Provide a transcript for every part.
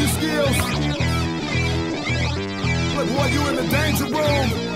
your skills. Look, boy, you in the danger room.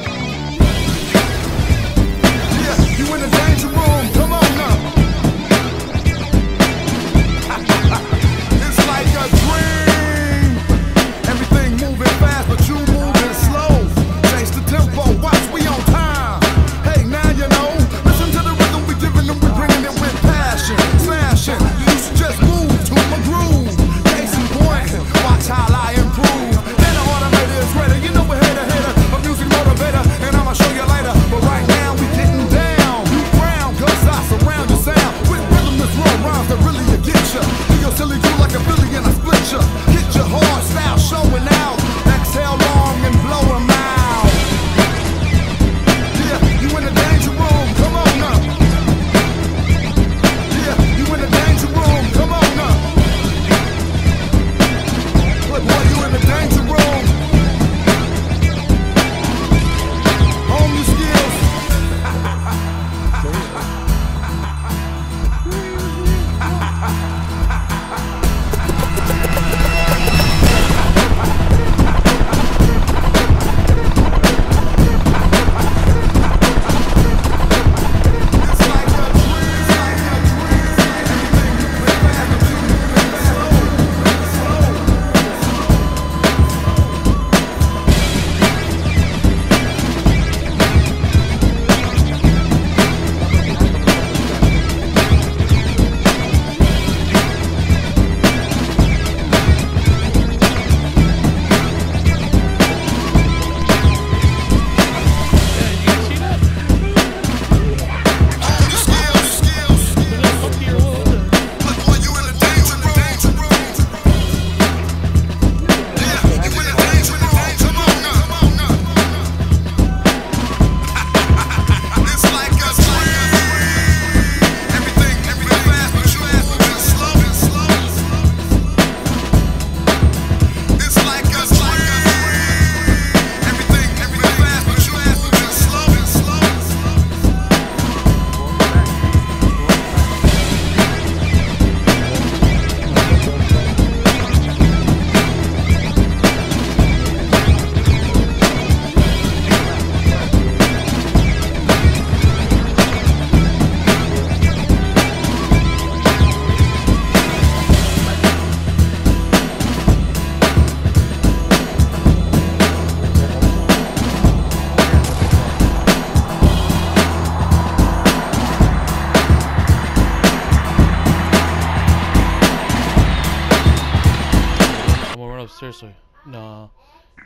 Seriously. No.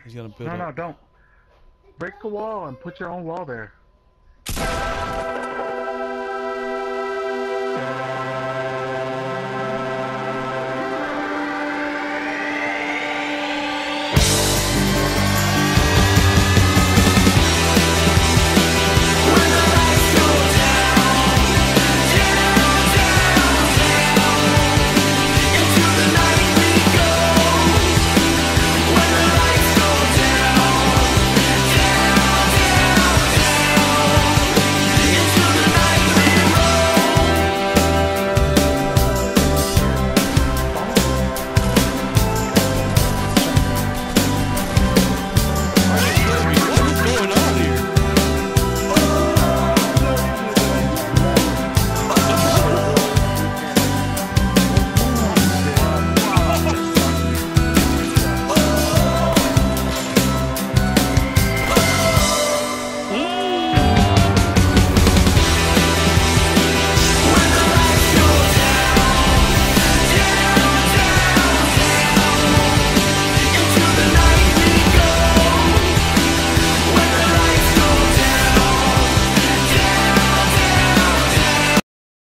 He's gonna build No, up. no, don't. Break the wall and put your own wall there.